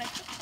Красиво.